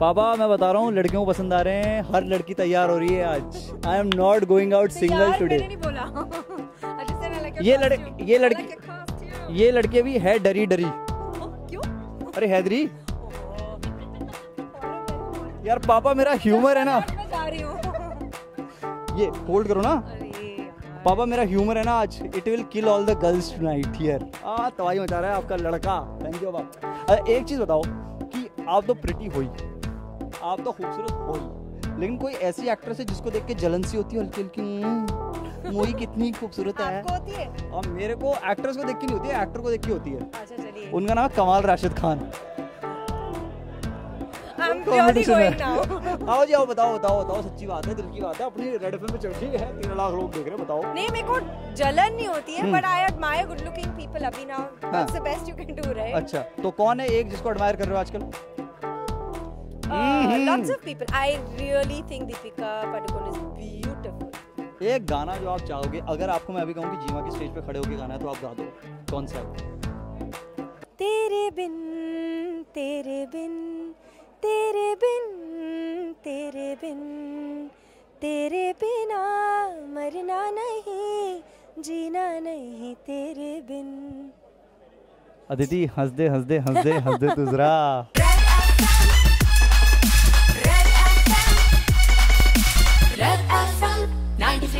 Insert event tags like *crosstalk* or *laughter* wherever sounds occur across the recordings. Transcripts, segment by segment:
पापा मैं बता रहा हूँ लड़कियों को पसंद आ रहे हैं। हर लड़की तैयार हो रही है आज। I am not going out single today ये लड़- costume. ये लड़की-. ये लड़के भी है डरी डरी। क्यों? अरे हैदरी। यार पापा मेरा ह्यूमर है ना। ये होल्ड करो ना। पापा मेरा ह्यूमर है ना आज। It will kill all the girls tonight here आ तबाही मचा रहा है आपका लड़का। थैंक यू पापा। एक चीज़ बताओ कि आप तो प्रिटी हो ही। आप तो खूबसूरत हो। ही लेकिन कोई ऐसी एक्ट्रेस है जिसको देख के जलन सी होती है हल्की हल्की "हम्म, कितनी खूबसूरत है। होती है? और मेरे को एक्ट्रेस को देख के नहीं होती है एक्टर को देख के होती है। अच्छा चलिए। उनका नाम कमाल राशिद खान। Now. *laughs* आओ जी आओ बताओ बताओ बताओ सच्ची बात है दिल की बात है। अपनी रेड एफएम पे चल रही है तीन लाख लोग देख रहे हैं बताओ। नहीं मेरे को जलन नहीं होती है। But I admire good looking people अभी now. That's the best you can do right अच्छा तो कौन है एक जिसको एडमायर कर रहे हो आजकल? Lots of people I really think Deepika Padukone is beautiful एक गाना जो आप चाहोगे अगर आपको मैं अभी कहूँ कि जीवा की स्टेज पे खड़े होकर गाना है तो आप गा दो। कौन सा? है तेरे बिन तेरे बिन तेरे बिन तेरे बिन तेरे बिना मरना नहीं जीना नहीं तेरे बिन। अदिति हंस दे हंस दे हंस दे हंस दे तू जरा।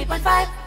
One five.